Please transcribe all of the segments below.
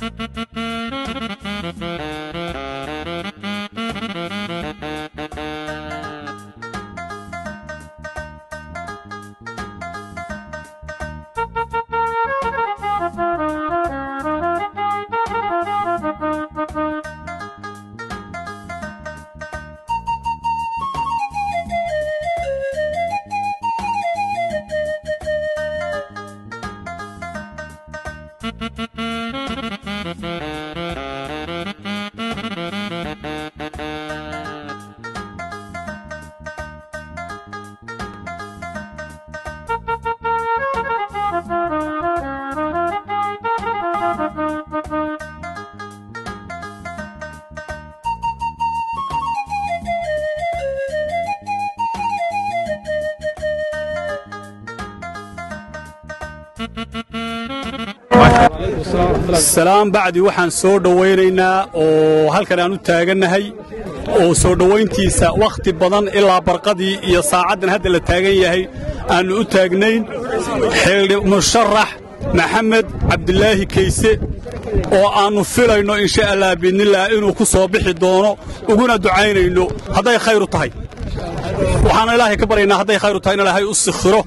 Música salaan bacdi waxaan soo dhowaynaynaa oo halkan aan u taagannahay oo soo dhowayntiisa wakhti badan ilaa barqadii iyo saacaddan hadda la taagan yahay aannu u taagnayn. Musharax maxamed cabdilaahi kayse oo aannu filayno insha allah biidnillaah inuu ku soo bixi doono uguna ducaynayno hadday khayru tahay. Waxaana ilaahay ka baryaynaa hadday khayru tahay in ilaahay u sikhiro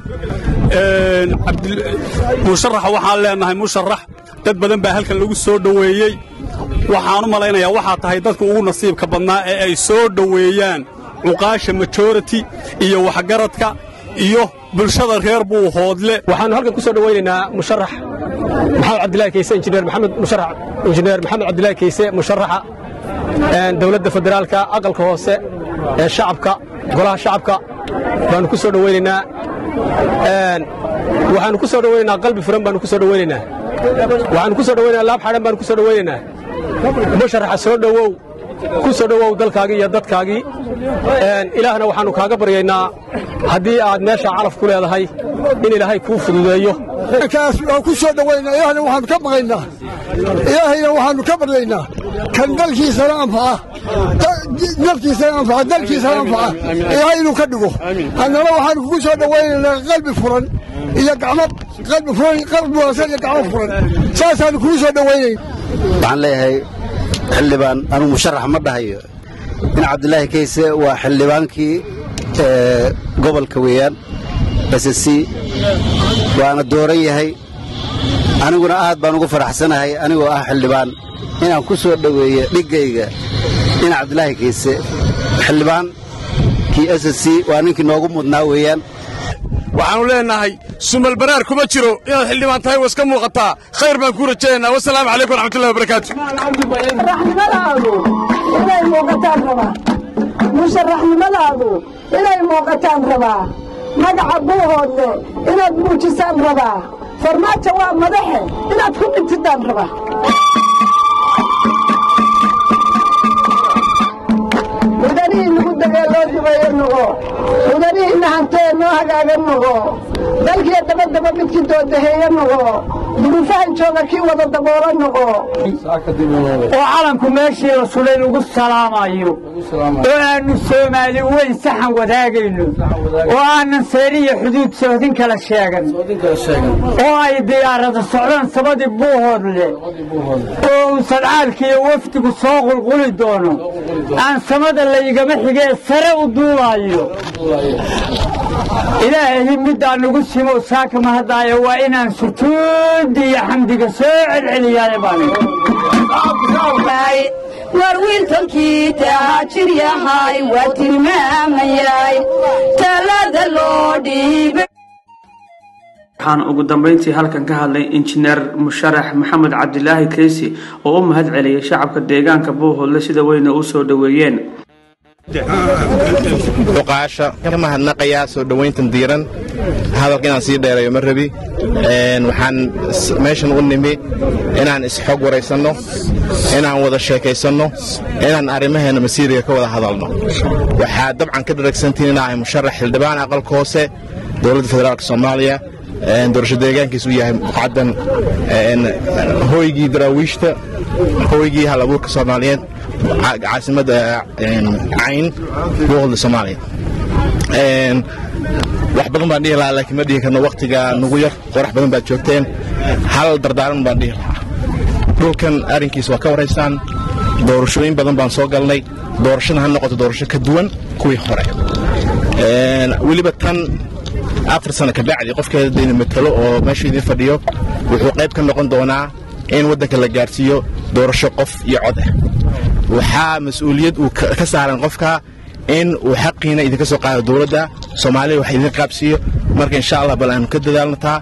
musharaxa waxaan leennahay musharax. Dad badan baa halkan lagu soo dhoweeyey. Waxaan u malaynayaa waxaa tahay dadka ugu nasiibka badnaa ee ay soo dhoweeyaan cuqaasha majority iyo waxgaradka iyo bulshada reer buu hoodle. Waxaannu halkan ku soo dhowaynaynaa musharax. Maxamed cabdilaahi kayse injineer maxamed musharax injineer maxamed cabdilaahi kayse musharaxa dowladda federaalka aqalka hoose ee shacabka golaha shacabka. Baannu ku soo dhowaynaynaa waxaannu ku soo dhowaynaynaa qalbi furan baannu ku soo dhowaynaynaa waxaannu ku soo dhowaynaynaa laab xadhan baannu ku soo dhowaynaynaa musharaxa soo dhowow ku soo dhowow dalkaagii iyo dadkaagii. Ilaahna waxaannu kaaga baryaynaa haddii aad meesha calaf ku leedahay in ilaahay kuu fududeeyo. Kaas waan ku soo dhowaynaa ilaahna waxaannu ka baqaynaa. Ilaahayna waxaannu ka baryaynaa. Kan dalkiisana anfaca naftiisana anfaca dalkiisana anfaca ilaahay inuu ka dhigo. Annana waxaannu kugu soo dhowaynaynaa qalbi furan iyo gacmo qalbi furan qalbi wanaagsan iyo gacmo furan. Saasaannu kugu soo dhowaynayn waxaan leeyahay xildhibaan anuu musharax ma dhahayo in cabdilaahi kayse waa xildhibaankii gobolka weeyaan ssc waana dooran yahay aniguna aad baan ugu faraxsanahay anigoo ah xildhibaan. Inaan ku soo dhoweeyo dhiggayga in cabdilaahi kayse xildhibaankii ssc waa ninkii noogu mudnaa weeyaan. Waxaannu leennahay sumal baraar kuma jiro inaad xildhibaan tahay waa iska muuqataa. Khayr baan kuu rajaynaynaa wasalaamu calaykum waraxmatullahi wabarakaatu musharaxnimadaadu inay muuqataan rabaa. Musharaxnimadaadu inay muuqataan rabaa. Magaca buuhoodle inaad muujisaan rabaa. Farmaajo waa madaxe inaad ku dhintidaan rabaa ina hanteeno hagaagan noqo dalkiyo dabadaba midkii doodaheeyo noqo. Duruufahan jooga kii wada daboola noqo. Oo calanku meeshii la sulay lagu salaamayo oo aannu soomaali weyn saxan wadaagayno oo aanan seeriya xuduud sohdin kala sheegan. Oo ay diyaarada socdaan sabadii buuhoodle oo uu sadcaalkiiyo wafdigu soo qulquli doono. Aan samada laygama xigee sare u duulaayo ilaahay middaa nagu simo saaka mahadaayo waa inaan sujuudi iyo xamdiga soo celceliyaane baan war wiilkankii taajir yahay waa tilmaamayay. Talada loo dhiibay. Waxaan ugu dambeyntii halkan ka hadlay injineer musharax maxamed cabdilaahi keysi oo u mahad celiyay shacabka deegaanka buuhoodle sida weyna u soo dhoweeyeen duqaasha ka mahadnaqayaa soo dhowayntan diiran. Hadalka inaan sii dheerayo ma rabi. Waxaan meeshan u nimi inaan isxog waraysanno inaan wada sheekaysanno inaan arrimaheena masiiriga ka wada hadalno. Waxaa dabcan ka dharagsantiin inaahay musharax xildhibaan aqalka hoose dowladda federaalk soomaaliya doorasho deegaankiis uu yahay muqcadan hooygii daraawiishta hooygii hal soomaaliyeed caasimadda cayn buuqda soomaaliya. Wax badan baan dhihi lahaa laakiin ma dhihi karno wakhtiga nugu yar qorax badan baad joogteen. Hal dardaaran baan dhihi lahaa. Dhulkan arrinkiis waa ka waraysaan doorashooyin badan baan soo galnay. Doorashada ha noqoto doorasho ka duwan kuwii hore. Weliba tan afar sano kabacdi qofkeeda dayna matalo oo meeshu idiin fadhiyo wuxuu qayb ka noqon doonaa in waddanka la gaarsiiyo doorasho qof iyo cod ah waxaa mas'uuliyad uu ka saaran qofka in uu xaqiina idinka soo qaado dowladda soomaaliya wax idin qaabsiiyo marka insha allah bal aanu ka dadaalno taa